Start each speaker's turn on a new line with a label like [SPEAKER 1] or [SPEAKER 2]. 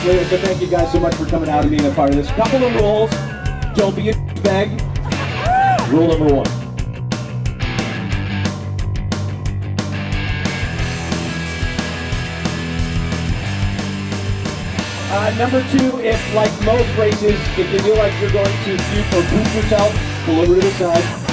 [SPEAKER 1] So thank you guys so much for coming out and being a part of this. Couple of rules. Don't be a bag. Rule number one. Uh, number two, if like most races, if you feel like you're going to puke or poop yourself, pull over to the side.